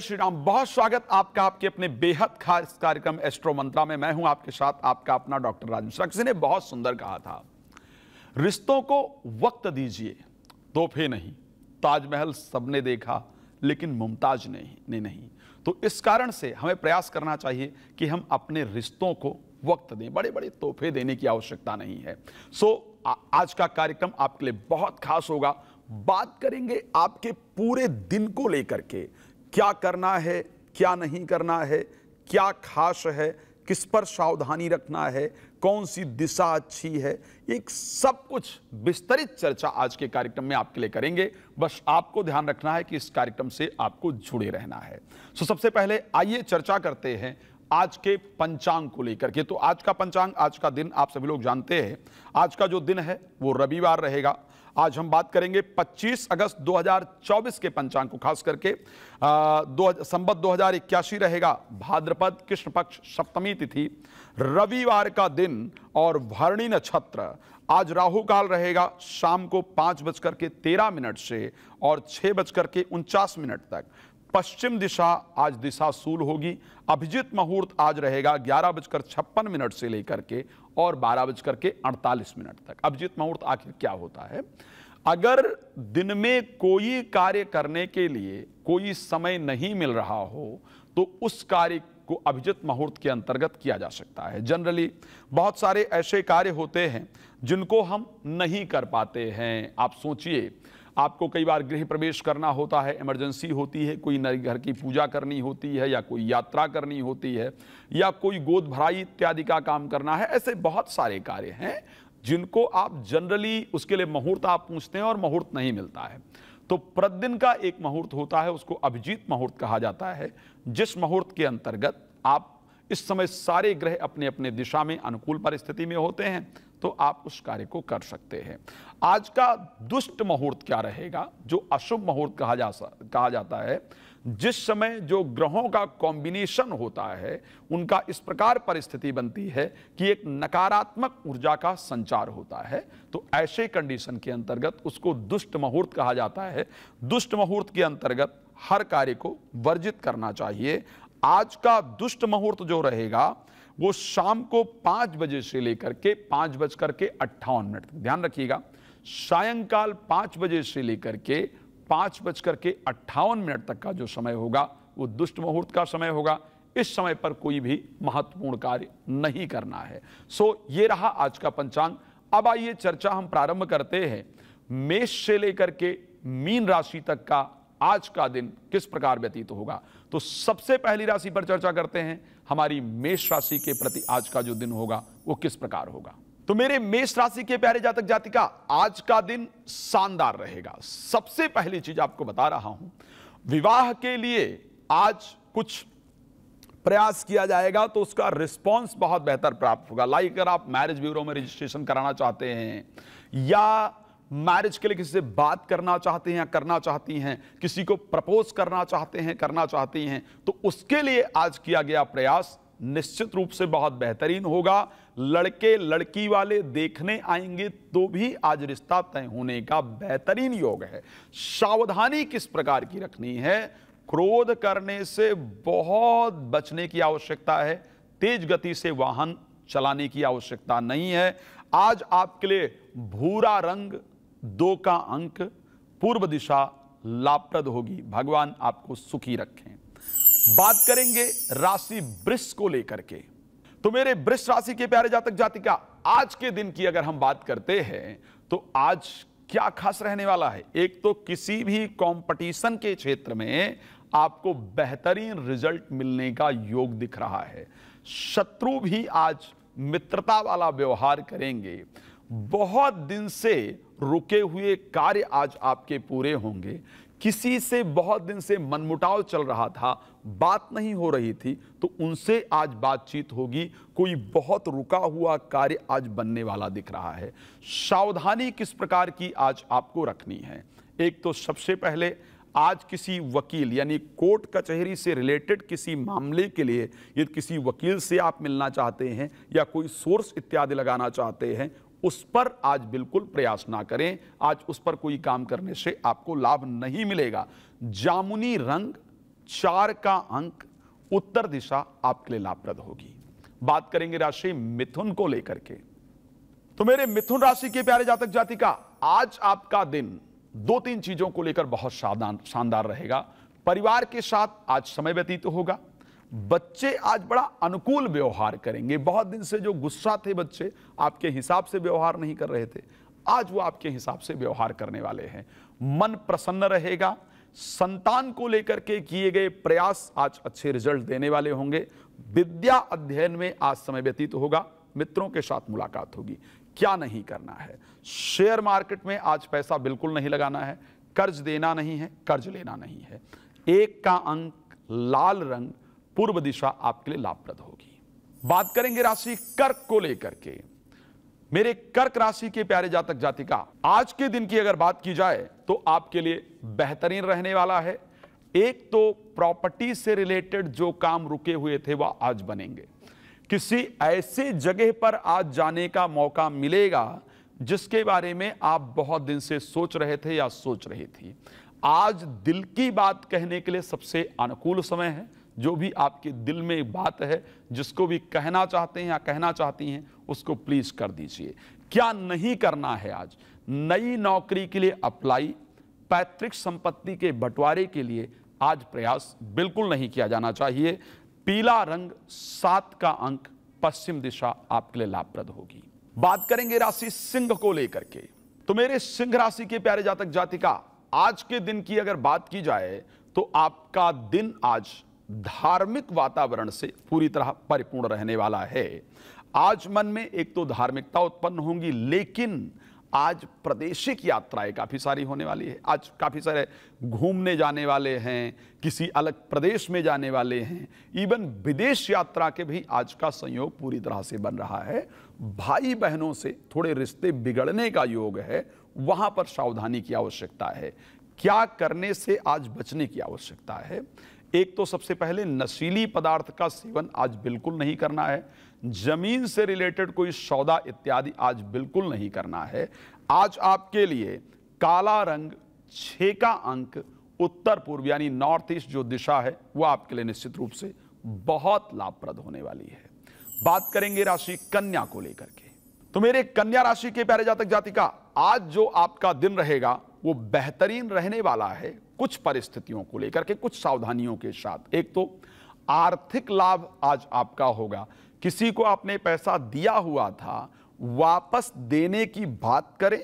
जय श्री राम। बहुत स्वागत आपका आपके अपने बेहद खास कार्यक्रम एस्ट्रो मंत्रा में। मैं हूँ आपके साथ आपका अपना डॉक्टर राजू किसी ने बहुत सुंदर कहा था रिश्तों को वक्त दीजिए तोहफे नहीं। ताजमहल सबने देखा लेकिन मुमताज़ ने, ने नहीं। तो इस कारण से हमें प्रयास करना चाहिए कि हम अपने रिश्तों को वक्त दें। बड़े बड़े तोहफे देने की आवश्यकता नहीं है। सो आ, आज का कार्यक्रम आपके लिए बहुत खास होगा। बात करेंगे आपके पूरे दिन को लेकर के। क्या करना है, क्या नहीं करना है, क्या खास है, किस पर सावधानी रखना है, कौन सी दिशा अच्छी है एक सब कुछ विस्तरित चर्चा आज के कार्यक्रम में आपके लिए करेंगे। बस आपको ध्यान रखना है कि इस कार्यक्रम से आपको जुड़े रहना है। सो सबसे पहले आइए चर्चा करते हैं आज के पंचांग को लेकर के। तो आज का पंचांग, आज का दिन आप सभी लोग जानते हैं। आज का जो दिन है, वो रविवार रहेगा। आज हम बात करेंगे 25 अगस्त 2024 के पंचांग को, खास करके संबत दो रहेगा, भाद्रपद कृष्ण पक्ष सप्तमी तिथि, रविवार का दिन और भरणी नक्षत्र। आज राहु काल रहेगा शाम को पाँच बजकर के तेरह मिनट से और छह बजकर के उनचास मिनट तक। पश्चिम दिशा आज दिशा सूल होगी। अभिजीत मुहूर्त आज रहेगा ग्यारह बजकर छप्पन मिनट से लेकर के और बारह बजकर के अड़तालीस मिनट तक। अभिजीत मुहूर्त आखिर क्या होता है? अगर दिन में कोई कार्य करने के लिए कोई समय नहीं मिल रहा हो तो उस कार्य को अभिजित मुहूर्त के अंतर्गत किया जा सकता है। जनरली बहुत सारे ऐसे कार्य होते हैं जिनको हम नहीं कर पाते हैं। आप सोचिए आपको कई बार गृह प्रवेश करना होता है इमरजेंसी होती है, कोई नई घर की पूजा करनी होती है या कोई यात्रा करनी होती है या कोई गोद भराई इत्यादि का काम करना है, ऐसे बहुत सारे कार्य हैं जिनको आप जनरली उसके लिए मुहूर्त आप पूछते हैं और मुहूर्त नहीं मिलता है। तो प्रतिदिन का एक मुहूर्त होता है, उसको अभिजीत मुहूर्त कहा जाता है, जिस मुहूर्त के अंतर्गत आप इस समय सारे ग्रह अपने अपने दिशा में अनुकूल परिस्थिति में होते हैं तो आप उस कार्य को कर सकते हैं। आज का दुष्ट मुहूर्त क्या रहेगा, जो अशुभ मुहूर्त कहा जा कहा जाता है, जिस समय जो ग्रहों का कॉम्बिनेशन होता है, उनका इस प्रकार परिस्थिति बनती है कि एक नकारात्मक ऊर्जा का संचार होता है तो ऐसे कंडीशन के अंतर्गत उसको दुष्ट मुहूर्त कहा जाता है। दुष्ट मुहूर्त के अंतर्गत हर कार्य को वर्जित करना चाहिए। आज का दुष्ट मुहूर्त जो रहेगा वो शाम को पाँच बजे से लेकर के पाँच बजकर के अट्ठावन मिनट तक। ध्यान रखिएगा, सायंकाल पाँच बजे से लेकर के पाँच बजकर के अट्ठावन मिनट तक का जो समय होगा, वो दुष्ट मुहूर्त का समय होगा। इस समय पर कोई भी महत्वपूर्ण कार्य नहीं करना है। सो, ये रहा आज का पंचांग। अब आइए चर्चा हम प्रारंभ करते हैं। मेष से लेकर के मीन राशि तक का आज का दिन किस प्रकार व्यतीत होगा? तो सबसे पहली राशि पर चर्चा करते हैं, हमारी मेष राशि के प्रति आज का जो दिन होगा, वो किस प्रकार होगा? तो मेरे मेष राशि के प्यारे जातक जातिका, आज का दिन शानदार रहेगा। सबसे पहली चीज़ आपको बता रहा हूँ, विवाह के लिए आज कुछ प्रयास किया जाएगा तो उसका रिस्पांस बहुत बेहतर प्राप्त होगा। लाइक अगर आप मैरिज ब्यूरो में रजिस्ट्रेशन कराना चाहते हैं, या मैरिज के लिए किसी से बात करना चाहते हैं या करना चाहती हैं, किसी को प्रपोज करना चाहते हैं, करना चाहती हैं तो उसके लिए आज किया गया प्रयास निश्चित रूप से बहुत बेहतरीन होगा। लड़के, लड़की वाले देखने आएँगे तो भी आज रिश्ता तय होने का बेहतरीन योग है। सावधानी किस प्रकार की रखनी है? क्रोध करने से बहुत बचने की आवश्यकता है। तेज गति से वाहन चलाने की आवश्यकता नहीं है। आज आपके लिए भूरा रंग दो का अंक पूर्व दिशा लाभप्रद होगी। भगवान आपको सुखी रखें। बात करेंगे राशि वृष को लेकर के। तो मेरे वृष राशि के प्यारे जातक जातिका, आज के दिन की अगर हम बात करते हैं तो आज क्या खास रहने वाला है? एक तो किसी भी कंपटीशन के क्षेत्र में आपको बेहतरीन रिज़ल्ट मिलने का योग दिख रहा है। शत्रु भी आज मित्रता वाला व्यवहार करेंगे। बहुत दिन से रुके हुए कार्य आज आपके पूरे होंगे। किसी से बहुत दिन से मनमुटाव चल रहा था, बात नहीं हो रही थी तो उनसे आज बातचीत होगी। कोई बहुत रुका हुआ कार्य आज बनने वाला दिख रहा है। सावधानी किस प्रकार की आज आपको रखनी है? एक तो सबसे पहले, आज किसी वकील, यानी कोर्ट कचहरी से रिलेटेड किसी मामले के लिए यदि किसी वकील से आप मिलना चाहते हैं, या कोई सोर्स इत्यादि लगाना चाहते हैं उस पर आज बिल्कुल प्रयास ना करें। आज उस पर कोई काम करने से आपको लाभ नहीं मिलेगा। जामुनी रंग, चार का अंक, उत्तर दिशा आपके लिए लाभप्रद होगी। बात करेंगे राशि मिथुन को लेकर के। तो मेरे मिथुन राशि के प्यारे जातक जातिका, आज आपका दिन दो तीन चीज़ों को लेकर बहुत शानदार रहेगा। परिवार के साथ आज समय व्यतीत होगा। बच्चे आज बड़ा अनुकूल व्यवहार करेंगे। बहुत दिन से जो गुस्सा थे बच्चे, आपके हिसाब से व्यवहार नहीं कर रहे थे। आज वो आपके हिसाब से व्यवहार करने वाले हैं। मन प्रसन्न रहेगा। संतान को लेकर के किए गए प्रयास आज अच्छे रिज़ल्ट देने वाले होंगे। विद्या अध्ययन में आज समय व्यतीत होगा। मित्रों के साथ मुलाकात होगी। क्या नहीं करना है? शेयर मार्केट में आज पैसा बिल्कुल नहीं लगाना है। कर्ज देना नहीं है, कर्ज लेना नहीं है। एक का अंक लाल रंग पूर्व दिशा आपके लिए लाभप्रद होगी। बात करेंगे राशि कर्क को लेकर के। मेरे कर्क राशि के प्यारे जातक जातिका, आज के दिन की अगर बात की जाए तो आपके लिए बेहतरीन रहने वाला है। एक तो प्रॉपर्टी से रिलेटेड जो काम रुके हुए थे वह आज बनेंगे। किसी ऐसे जगह पर आज जाने का मौका मिलेगा, जिसके बारे में आप बहुत दिन से सोच रहे थे या सोच रही थी। आज दिल की बात कहने के लिए सबसे अनुकूल समय है। जो भी आपके दिल में बात है, जिसको भी कहना चाहते हैं या कहना चाहती हैं, उसको प्लीज़ कर दीजिए। क्या नहीं करना है आज? नई नौकरी के लिए अप्लाई पैतृक संपत्ति के बंटवारे के लिए आज प्रयास बिल्कुल नहीं किया जाना चाहिए। पीला रंग सात का अंक पश्चिम दिशा आपके लिए लाभप्रद होगी। बात करेंगे राशि सिंह को लेकर के। तो मेरे सिंह राशि के प्यारे जातक जातिका, आज के दिन की अगर बात की जाए तो आपका दिन आज धार्मिक वातावरण से पूरी तरह परिपूर्ण रहने वाला है। आज मन में एक तो धार्मिकता उत्पन्न होंगी, लेकिन आज प्रादेशिक यात्राएँ काफ़ी सारी होने वाली है। आज काफ़ी सारे घूमने जाने वाले हैं, किसी अलग प्रदेश में जाने वाले हैं। इवन विदेश यात्रा के भी आज का संयोग पूरी तरह से बन रहा है। भाई बहनों से थोड़े रिश्ते बिगड़ने का योग है, वहाँ पर सावधानी की आवश्यकता है। क्या करने से आज बचने की आवश्यकता है? एक तो सबसे पहले नशीली पदार्थ का सेवन आज बिल्कुल नहीं करना है। ज़मीन से रिलेटेड कोई सौदा इत्यादि आज बिल्कुल नहीं करना है। आज आपके लिए काला रंग छ का अंक, उत्तर पूर्व यानी नॉर्थ ईस्ट जो दिशा है, वो आपके लिए निश्चित रूप से बहुत लाभप्रद होने वाली है। बात करेंगे राशि कन्या को लेकर के। तो मेरे कन्या राशि के प्यारे जातक जातिका, आज जो आपका दिन रहेगा, वो बेहतरीन रहने वाला है। कुछ परिस्थितियों को लेकर के कुछ सावधानियों के साथ। एक तो आर्थिक लाभ आज आपका होगा। किसी को आपने पैसा दिया हुआ था, वापस देने की बात करें,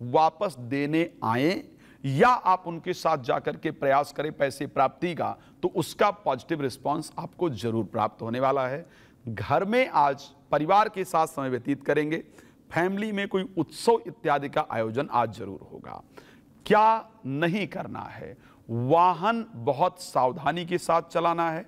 वापस देने आए, या आप उनके साथ जाकर के प्रयास करें पैसे प्राप्ति का तो उसका पॉजिटिव रिस्पांस आपको ज़रूर प्राप्त होने वाला है। घर में आज परिवार के साथ समय व्यतीत करेंगे। फैमिली में कोई उत्सव इत्यादि का आयोजन आज ज़रूर होगा। क्या नहीं करना है? वाहन बहुत सावधानी के साथ चलाना है,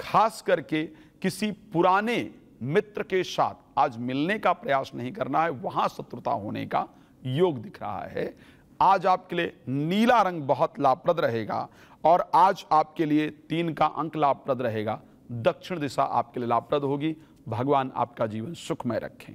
खास करके किसी पुराने मित्र के साथ। आज मिलने का प्रयास नहीं करना है, वहाँ शत्रुता होने का योग दिख रहा है। आज आपके लिए नीला रंग बहुत लाभप्रद रहेगा और आज आपके लिए तीन का अंक लाभप्रद रहेगा। दक्षिण दिशा आपके लिए लाभप्रद होगी। भगवान आपका जीवन सुखमय रखें।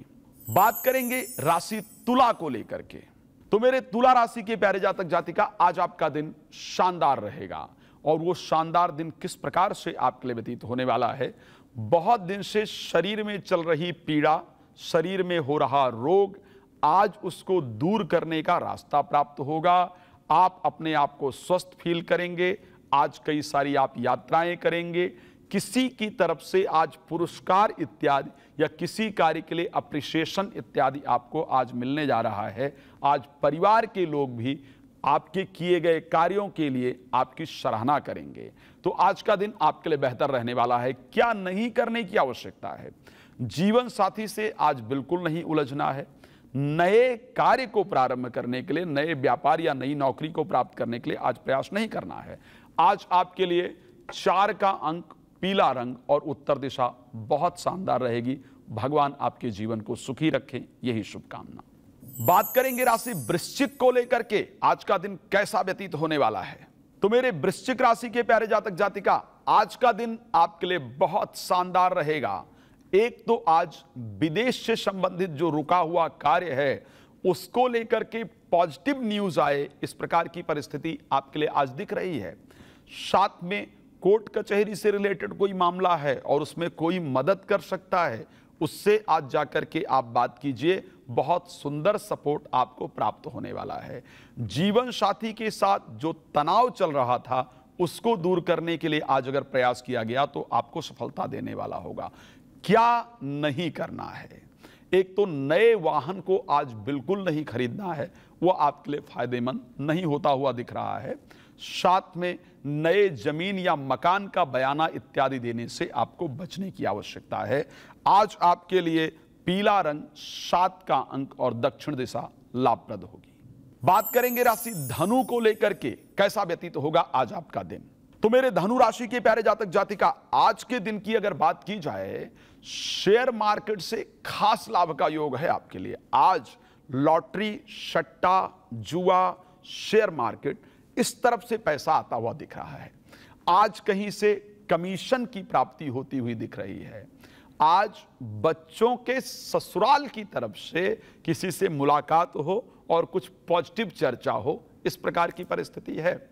बात करेंगे राशि तुला को लेकर के। तो मेरे तुला राशि के प्यारे जातक जाति का आज आपका दिन शानदार रहेगा। और वो शानदार दिन किस प्रकार से आपके लिए व्यतीत होने वाला है? बहुत दिन से शरीर में चल रही पीड़ा, शरीर में हो रहा रोग, आज उसको दूर करने का रास्ता प्राप्त होगा। आप अपने आप को स्वस्थ फील करेंगे, आज कई सारी आप यात्राएँ करेंगे किसी की तरफ़ से आज पुरस्कार इत्यादि या किसी कार्य के लिए अप्रिसिएशन इत्यादि आपको आज मिलने जा रहा है। आज परिवार के लोग भी आपके किए गए कार्यों के लिए आपकी सराहना करेंगे। तो आज का दिन आपके लिए बेहतर रहने वाला है। क्या नहीं करने की आवश्यकता है? जीवन साथी से आज बिल्कुल नहीं उलझना है। नए कार्य को प्रारंभ करने के लिए, नए व्यापार या नई नौकरी को प्राप्त करने के लिए आज प्रयास नहीं करना है। आज आपके लिए चार का अंक पीला रंग और उत्तर दिशा बहुत शानदार रहेगी। भगवान आपके जीवन को सुखी रखें। यही शुभकामना। बात करेंगे राशि वृश्चिक को लेकर के। आज का दिन कैसा व्यतीत होने वाला है? तो मेरे वृश्चिक राशि के प्यारे जातक जातिका, आज का दिन आपके लिए बहुत शानदार रहेगा। एक तो आज विदेश से संबंधित जो रुका हुआ कार्य है, उसको लेकर के पॉजिटिव न्यूज़ आए। इस प्रकार की परिस्थिति आपके लिए आज दिख रही है। साथ में कोर्ट कचहरी से रिलेटेड कोई मामला है और उसमें कोई मदद कर सकता है, उससे आज जाकर के आप बात कीजिए। बहुत सुंदर सपोर्ट आपको प्राप्त होने वाला है। जीवन साथी के साथ जो तनाव चल रहा था, उसको दूर करने के लिए आज अगर प्रयास किया गया तो आपको सफलता देने वाला होगा। क्या नहीं करना है? एक तो नए वाहन को आज बिल्कुल नहीं खरीदना है, वो आपके लिए फ़ायदेमंद नहीं होता हुआ दिख रहा है। साथ में नए ज़मीन या मकान का बयाना इत्यादि देने से आपको बचने की आवश्यकता है। आज आपके लिए पीला रंग सात का अंक और दक्षिण दिशा लाभप्रद होगी। बात करेंगे राशि धनु को लेकर के, कैसा व्यतीत होगा आज आपका दिन? तो मेरे धनु राशि के प्यारे जातक जातिका, आज के दिन की अगर बात की जाए शेयर मार्केट से खास लाभ का योग है आपके लिए। आज लॉटरी, सट्टा, जुआ शेयर मार्केट इस तरफ़ से पैसा आता हुआ दिख रहा है? आज कहीं से कमीशन की प्राप्ति होती हुई दिख रही है। आज बच्चों के ससुराल की तरफ़ से किसी से मुलाकात हो और कुछ पॉजिटिव चर्चा हो, इस प्रकार की परिस्थिति है।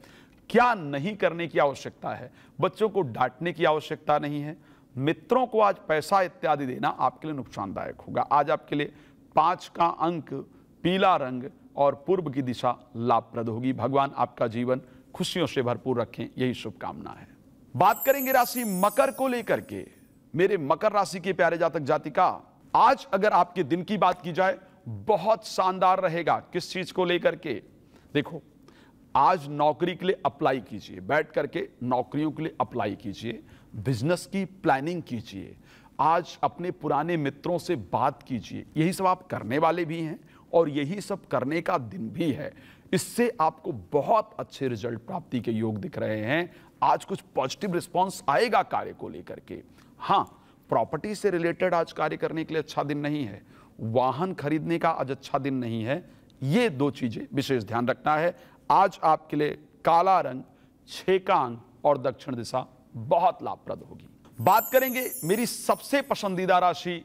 क्या नहीं करने की आवश्यकता है? बच्चों को डांटने की आवश्यकता नहीं है। मित्रों को आज पैसा इत्यादि देना आपके लिए नुकसानदायक होगा। आज आपके लिए पाँच का अंक पीला रंग और पूर्व की दिशा लाभप्रद होगी। भगवान आपका जीवन खुशियों से भरपूर रखें, यही शुभकामना है। बात करेंगे राशि मकर को लेकर के। मेरे मकर राशि के प्यारे जातक जातिका, आज अगर आपके दिन की बात की जाए, बहुत शानदार रहेगा किस चीज़ को लेकर के? देखो, आज नौकरी के लिए अप्लाई कीजिए, बैठ करके नौकरियों के लिए अप्लाई कीजिए, बिज़नेस की प्लानिंग कीजिए, आज अपने पुराने मित्रों से बात कीजिए, यही सब आप करने वाले भी हैं। और यही सब करने का दिन भी है। इससे आपको बहुत अच्छे रिज़ल्ट प्राप्ति के योग दिख रहे हैं। आज कुछ पॉजिटिव रिस्पॉन्स आएगा कार्य को लेकर के। हाँ प्रॉपर्टी से रिलेटेड आज कार्य करने के लिए अच्छा दिन नहीं है। वाहन खरीदने का आज अच्छा दिन नहीं है। ये दो चीज़ें विशेष ध्यान रखना है। आज आपके लिए काला रंग छे का अंक और दक्षिण दिशा बहुत लाभप्रद होगी। बात करेंगे मेरी सबसे पसंदीदा राशि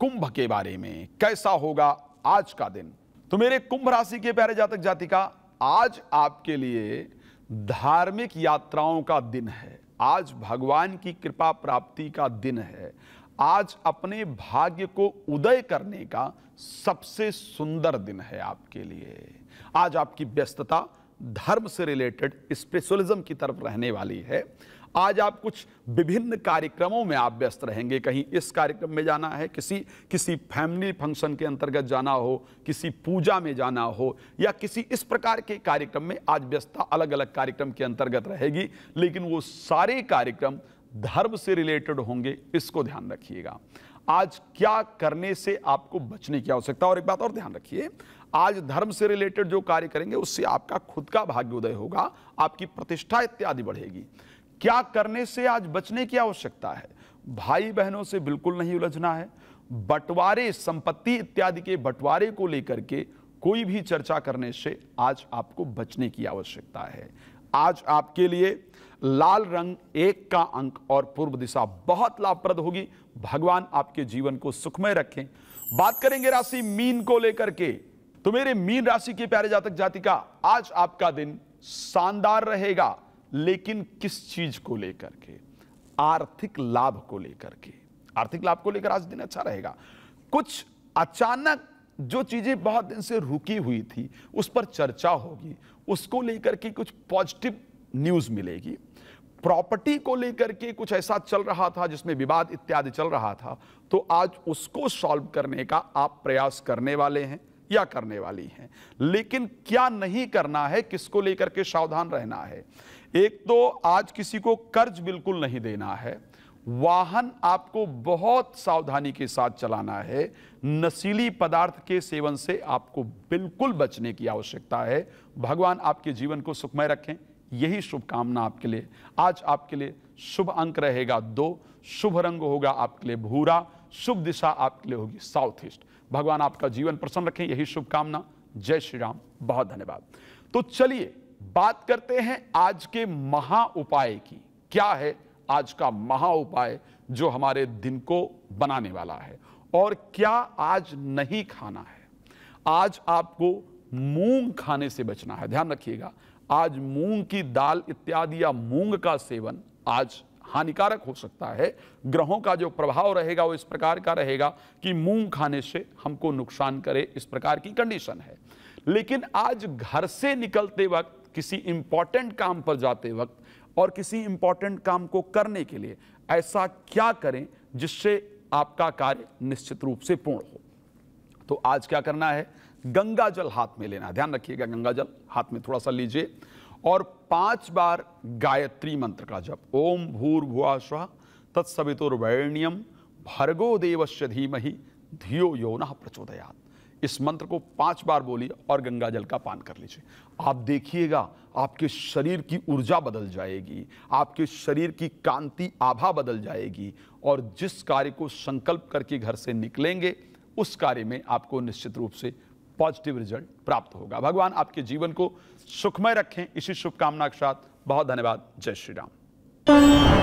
कुंभ के बारे में। कैसा होगा? आज का दिन। तो मेरे कुंभ राशि के प्यारे जातक जातिका, आज आपके लिए धार्मिक यात्राओं का दिन है। आज भगवान की कृपा प्राप्ति का दिन है। आज अपने भाग्य को उदय करने का सबसे सुंदर दिन है आपके लिए। आज आपकी व्यस्तता, धर्म से रिलेटेड स्पेशलिज्म की तरफ़ रहने वाली है। आज आप कुछ विभिन्न कार्यक्रमों में आप व्यस्त रहेंगे। कहीं इस कार्यक्रम में जाना है, किसी किसी फैमिली फ़ंक्शन के अंतर्गत जाना हो, किसी पूजा में जाना हो, या किसी इस प्रकार के कार्यक्रम में आज व्यस्तता अलग अलग कार्यक्रम के अंतर्गत रहेगी, लेकिन वो सारे कार्यक्रम धर्म से रिलेटेड होंगे, इसको ध्यान रखिएगा। आज क्या करने से आपको बचने की आवश्यकता? और एक बात और ध्यान रखिए, आज धर्म से रिलेटेड जो कार्य करेंगे, उससे आपका खुद का भाग्योदय होगा, आपकी प्रतिष्ठा इत्यादि बढ़ेगी। क्या करने से आज बचने की आवश्यकता है? भाई बहनों से बिल्कुल नहीं उलझना है। बंटवारे, संपत्ति इत्यादि के बंटवारे को लेकर के कोई भी चर्चा करने से आज आपको बचने की आवश्यकता है। आज आपके लिए लाल रंग एक का अंक और पूर्व दिशा बहुत लाभप्रद होगी। भगवान आपके जीवन को सुखमय रखें। बात करेंगे राशि मीन को लेकर के। तो मेरे मीन राशि के प्यारे जातक जाति का आज आपका दिन शानदार रहेगा। लेकिन किस चीज़ को लेकर के? आर्थिक लाभ को लेकर के। आर्थिक लाभ को लेकर आज दिन अच्छा रहेगा। कुछ अचानक जो चीज़ें बहुत दिन से रुकी हुई थी, उस पर चर्चा होगी। उसको लेकर के कुछ पॉजिटिव न्यूज़ मिलेगी। प्रॉपर्टी को लेकर के कुछ ऐसा चल रहा था, जिसमें विवाद इत्यादि चल रहा था तो आज उसको सॉल्व करने का आप प्रयास करने वाले हैं या करने वाली हैं। लेकिन क्या नहीं करना है, किसको लेकर के सावधान रहना है? एक तो आज किसी को कर्ज बिल्कुल नहीं देना है, वाहन आपको बहुत सावधानी के साथ चलाना है, नशीली पदार्थ के सेवन से आपको बिल्कुल बचने की आवश्यकता है। भगवान आपके जीवन को सुखमय रखें, यही शुभकामना आपके लिए। आज आपके लिए शुभ अंक रहेगा दो, शुभ रंग होगा आपके लिए भूरा, शुभ दिशा आपके लिए होगी साउथ ईस्ट। भगवान आपका जीवन प्रसन्न रखें, यही शुभकामना। जय श्री राम, बहुत धन्यवाद। तो चलिए बात करते हैं आज के महा उपाय की। क्या है आज का महा उपाय जो हमारे दिन को बनाने वाला है? और क्या आज नहीं खाना है? आज आपको मूंग खाने से बचना है। ध्यान रखिएगा, आज मूंग की दाल इत्यादि या मूंग का सेवन आज हानिकारक हो सकता है। ग्रहों का जो प्रभाव रहेगा वो इस प्रकार का रहेगा कि मूंग खाने से हमको नुकसान करे, इस प्रकार की कंडीशन है। लेकिन आज घर से निकलते वक्त किसी इंपॉर्टेंट काम पर जाते वक्त और किसी इंपॉर्टेंट काम को करने के लिए ऐसा क्या करें जिससे आपका कार्य निश्चित रूप से पूर्ण हो? तो आज क्या करना है? गंगा जल हाथ में लेना ध्यान रखिएगा, गंगा जल हाथ में थोड़ा सा लीजिए। और पाँच बार गायत्री मंत्र का जप। ओम भूर भुआ स्व तत्सवितुर्वैण्यम भर्गो देवस्य धीमहि धियो योना प्रचोदयात। इस मंत्र को पाँच बार बोलिए और गंगा जल का पान कर लीजिए। आप देखिएगा, आपके शरीर की ऊर्जा बदल जाएगी, आपके शरीर की कांति, आभा बदल जाएगी और जिस कार्य को संकल्प करके घर से निकलेंगे, उस कार्य में आपको निश्चित रूप से पॉजिटिव रिज़ल्ट प्राप्त होगा। भगवान आपके जीवन को सुखमय रखें। इसी शुभकामना के साथ बहुत धन्यवाद। जय श्री राम।